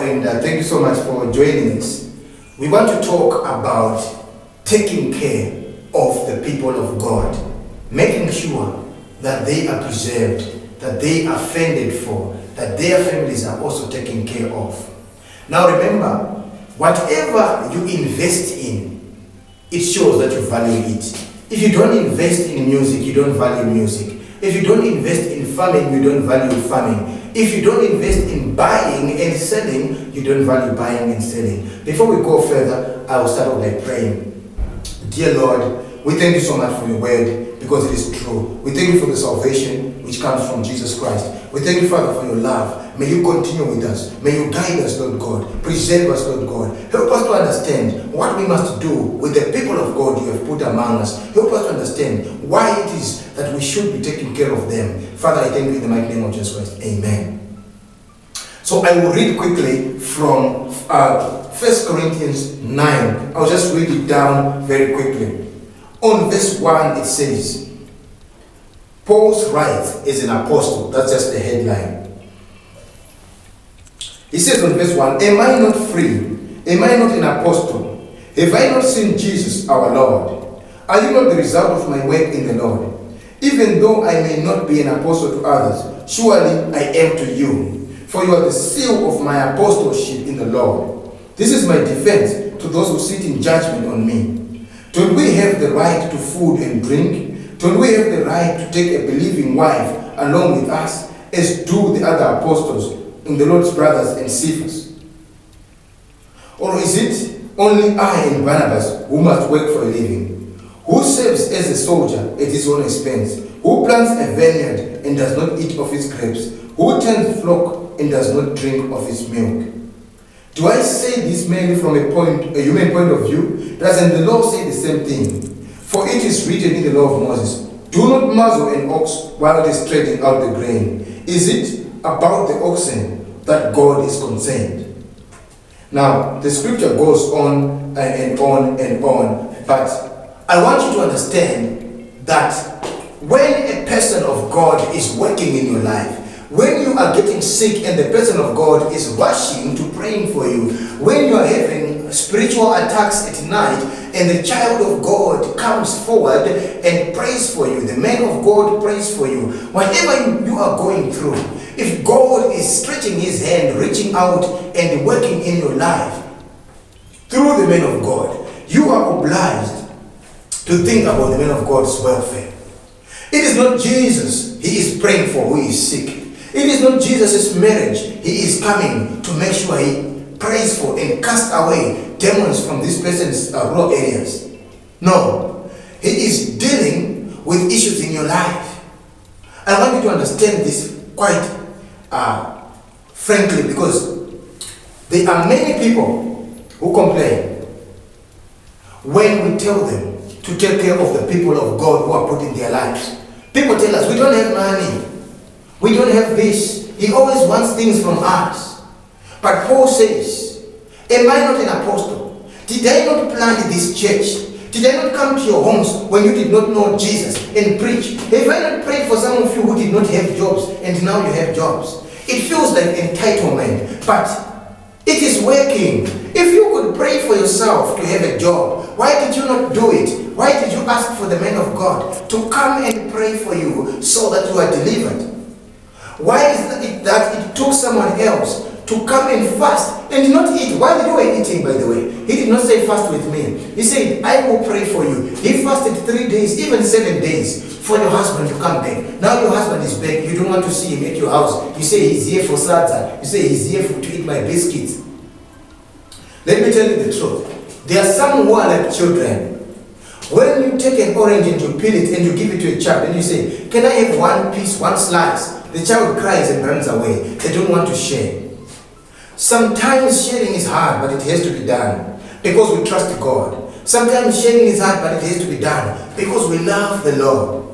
And uh, thank you so much for joining us. We want to talk about taking care of the people of God, making sure that they are preserved, that they are fended for, that their families are also taken care of. Now remember, whatever you invest in, it shows that you value it. If you don't invest in music, you don't value music. If you don't invest in farming, you don't value farming. If you don't invest in buying and selling, you don't value buying and selling. Before we go further, I will start off by praying. Dear Lord, we thank you so much for your word because it is true. We thank you for the salvation which comes from Jesus Christ. We thank you, Father, for your love. May you continue with us. May you guide us, Lord God. Preserve us, Lord God. Help us to understand what we must do with the people of God you have put among us. Help us to understand why it is that we should be taking care of them. Father, I thank you in the mighty name of Jesus Christ. Amen. So I will read quickly from uh, 1 Corinthians 9. I'll just read it down very quickly. On verse 1, it says, Paul's right is an apostle. That's just the headline. He says on verse 1, Am I not free? Am I not an apostle? Have I not seen Jesus our Lord? Are you not the result of my work in the Lord? Even though I may not be an apostle to others, surely I am to you. For you are the seal of my apostleship in the Lord. This is my defense to those who sit in judgment on me. Don't we have the right to food and drink? Don't we have the right to take a believing wife along with us, as do the other apostles and the Lord's brothers and Cephas? Or is it only I and Barnabas who must work for a living? Who serves as a soldier at his own expense? Who plants a vineyard and does not eat of its grapes? Who tends flock and does not drink of its milk? Do I say this merely from a point, a human point of view? Doesn't the law say the same thing? For it is written in the law of Moses, Do not muzzle an ox while it is treading out the grain. Is it about the oxen that God is concerned? Now, the scripture goes on and on and on, but I want you to understand that when a person of God is working in your life, when you are getting sick and the person of God is rushing to praying for you, when you are having spiritual attacks at night and the child of God comes forward and prays for you, the man of God prays for you, whatever you are going through, if God is stretching his hand, reaching out and working in your life through the man of God, you are obliged to think about the man of God's welfare. It is not Jesus he is praying for who is sick. It is not Jesus' marriage he is coming to make sure he prays for and cast away demons from this person's uh, raw areas. No, he is dealing with issues in your life. I want you to understand this quite uh, frankly because there are many people who complain when we tell them to take care of the people of God who are putting their lives. People tell us we don't have money. We don't have this. He always wants things from us. But Paul says, Am I not an apostle? Did I not plant this church? Did I not come to your homes when you did not know Jesus and preach? Have I not prayed for some of you who did not have jobs and now you have jobs? It feels like entitlement, but it is working. If you could pray for yourself to have a job, why did you not do it? Why did you ask for the man of God to come and pray for you so that you are delivered? Why is it that it took someone else to come and fast and not eat? While you were eating, by the way, he did not say fast with me. He said, I will pray for you. He fasted three days, even seven days, for your husband to come back. Now your husband is back. You don't want to see him at your house. You say he's here for salsa. You say he's here for, to eat my biscuits. Let me tell you the truth. There are some who are like children. When you take an orange and you peel it and you give it to a child and you say, Can I have one piece, one slice? The child cries and runs away. They don't want to share. Sometimes sharing is hard, but it has to be done because we trust God. Sometimes sharing is hard, but it has to be done because we love the Lord.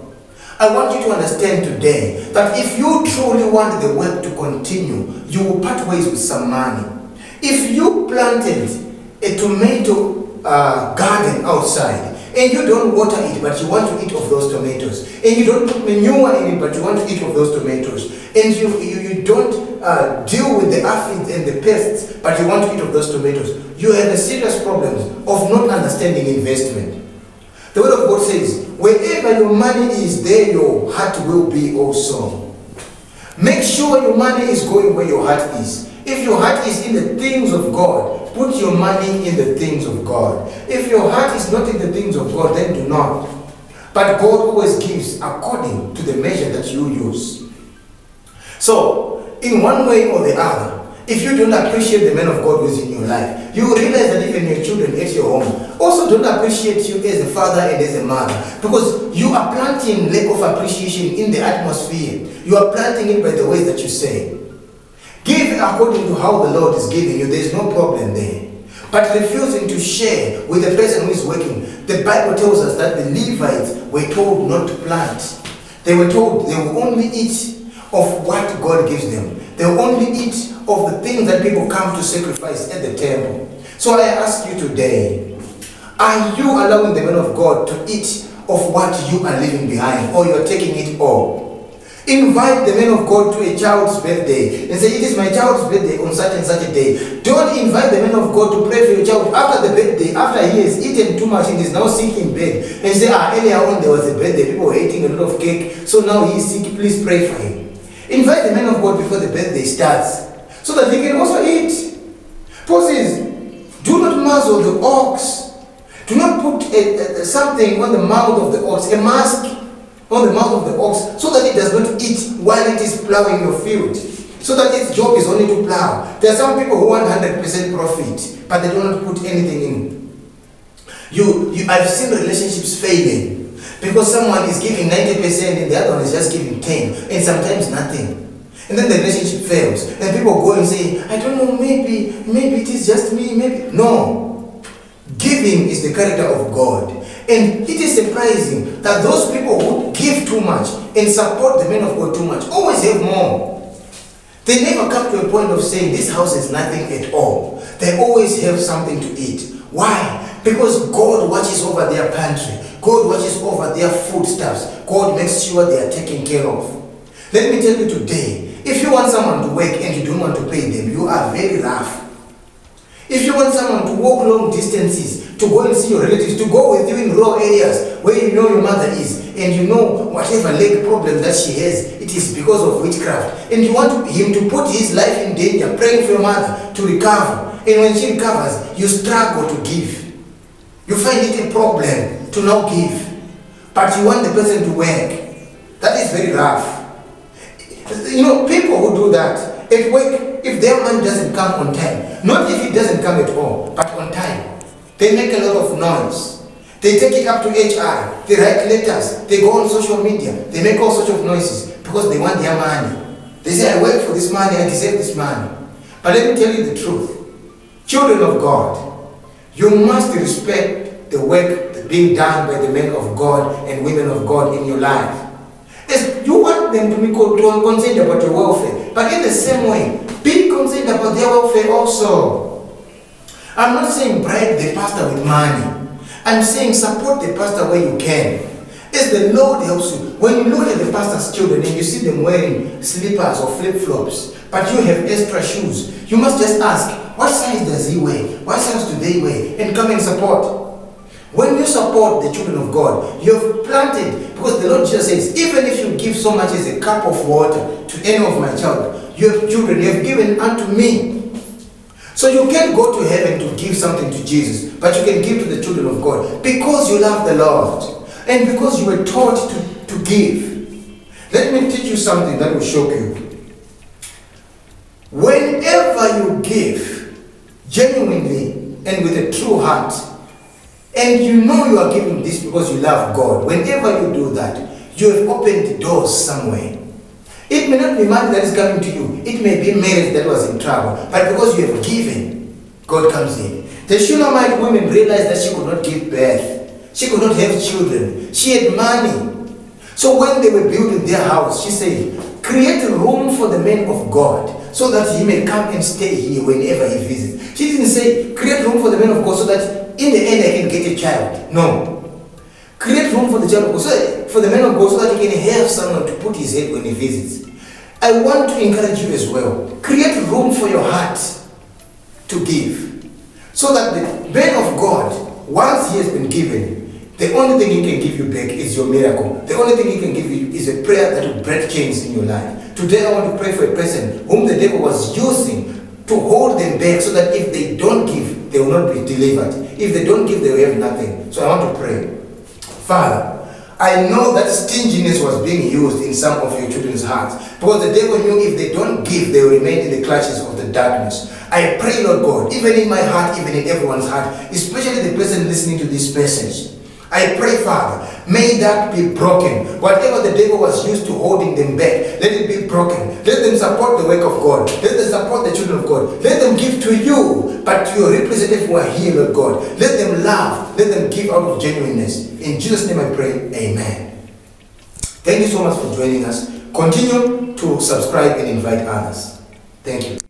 I want you to understand today that if you truly want the work to continue, you will part ways with some money. If you planted a tomato uh, garden outside and you don't water it, but you want to eat of those tomatoes, and you don't put manure in it, but you want to eat of those tomatoes, and you, you, you don't uh, deal with the aphids and the pests, but you want to eat of those tomatoes, you have a serious problem of not understanding investment. The word of God says, wherever your money is, there your heart will be also. Make sure your money is going where your heart is. If your heart is in the things of God, put your money in the things of God. If your heart is not in the things of But God always gives according to the measure that you use. So, in one way or the other, if you don't appreciate the man of God who's in your life, you will realize that even your children at your home also don't appreciate you as a father and as a mother because you are planting lack of appreciation in the atmosphere. You are planting it by the ways that you say. Give according to how the Lord is giving you, there is no problem there. But refusing to share with the person who is working, the Bible tells us that the Levites were told not to plant. They were told they will only eat of what God gives them. They will only eat of the things that people come to sacrifice at the temple. So I ask you today, are you allowing the man of God to eat of what you are leaving behind or you are taking it all? Invite the man of God to a child's birthday and say, It is my child's birthday on such and such a day. Don't invite the man of God to pray for your child after the birthday, after he has eaten too much and is now sick in bed. And say, Ah, earlier on there was a birthday, people were eating a lot of cake, so now he is sick, please pray for him. Invite the man of God before the birthday starts so that he can also eat. Paul says, Do not muzzle the ox. Do not put a, a, something on the mouth of the ox, a mask on the mouth of the ox, so that it does not eat while it is plowing your field. So that its job is only to plow. There are some people who want 100% profit, but they do not put anything in. You, you, I've seen relationships failing because someone is giving 90% and the other one is just giving 10 and sometimes nothing. And then the relationship fails. And people go and say, I don't know, maybe, maybe it is just me, maybe. No. Giving is the character of God. And it is surprising that those people who give too much and support the men of God too much always have more. They never come to a point of saying this house is nothing at all. They always have something to eat. Why? Because God watches over their pantry. God watches over their foodstuffs. God makes sure they are taken care of. Let me tell you today, if you want someone to work and you don't want to pay them, you are very rough. If you want someone to walk long distances, to go and see your relatives, to go with you in rural areas where you know your mother is, and you know whatever leg problem that she has, it is because of witchcraft. And you want him to put his life in danger, praying for your mother to recover. And when she recovers, you struggle to give. You find it a problem to not give. But you want the person to work. That is very rough. You know, people who do that at work, if their man doesn't come on time, not if it doesn't come at all, but on time, they make a lot of noise. They take it up to HR, they write letters, they go on social media, they make all sorts of noises because they want their money. They say, I work for this money, I deserve this money. But let me tell you the truth. Children of God, you must respect the work being done by the men of God and women of God in your life. Yes, you want them to be concerned about your welfare, but in the same way, be concerned about their welfare also. I'm not saying bribe the pastor with money. I'm saying support the pastor where you can. As the Lord helps you, when you look at the pastor's children and you see them wearing slippers or flip-flops, but you have extra shoes, you must just ask, what size does he wear? What size do they wear? And come and support. When you support the children of God, you have planted, because the Lord Jesus says, even if you give so much as a cup of water to any of my child, you have children, you have given unto me. So you can't go to heaven to give something to Jesus, but you can give to the children of God because you love the Lord and because you were taught to, to give. Let me teach you something that will shock you. Whenever you give genuinely and with a true heart, and you know you are giving this because you love God, whenever you do that, you have opened doors somewhere. It may not be money that is coming to you. It may be marriage that was in trouble. But because you have given, God comes in. The Shunammite woman realized that she could not give birth. She could not have children. She had money. So when they were building their house, she said, create a room for the man of God so that he may come and stay here whenever he visits. She didn't say, create room for the man of God so that in the end I can get a child. No. Create room for the child so, eh, for the man of God, so that he can have someone to put his head when he visits. I want to encourage you as well. Create room for your heart to give. So that the man of God, once he has been given, the only thing he can give you back is your miracle. The only thing he can give you is a prayer that will break chains in your life. Today I want to pray for a person whom the devil was using to hold them back so that if they don't give, they will not be delivered. If they don't give, they will have nothing. So I want to pray. Father, I know that stinginess was being used in some of your children's hearts because the devil knew if they don't give, they will remain in the clutches of the darkness. I pray, Lord God, even in my heart, even in everyone's heart, especially the person listening to this message. I pray, Father, may that be broken. Whatever the devil was used to holding them back, let it be broken. Let them support the work of God. Let them support the children of God. Let them give to you, but to your representative who are here, Lord God. Let them love. Let them give out of genuineness. In Jesus' name I pray, Amen. Thank you so much for joining us. Continue to subscribe and invite others. Thank you.